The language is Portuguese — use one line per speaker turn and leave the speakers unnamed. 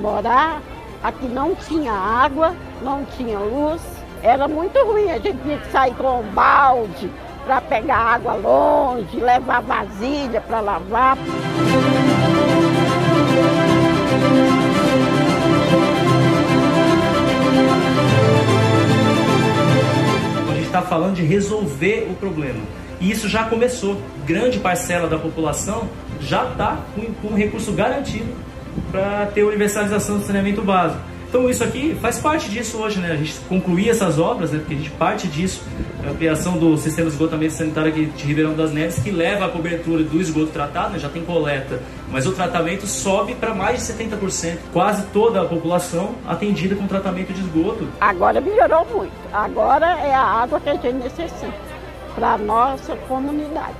morar, aqui não tinha água, não tinha luz, era muito ruim, a gente tinha que sair com um balde para pegar água longe, levar vasilha para lavar.
A gente está falando de resolver o problema. E isso já começou. Grande parcela da população já está com, com recurso garantido para ter universalização do saneamento básico. Então isso aqui faz parte disso hoje, né? A gente concluir essas obras, né? Porque a gente parte disso, a ampliação do sistema de esgotamento sanitário aqui de Ribeirão das Neves, que leva à cobertura do esgoto tratado, né? já tem coleta, mas o tratamento sobe para mais de 70%. Quase toda a população atendida com tratamento de esgoto.
Agora melhorou muito. Agora é a água que a gente necessita para a nossa comunidade.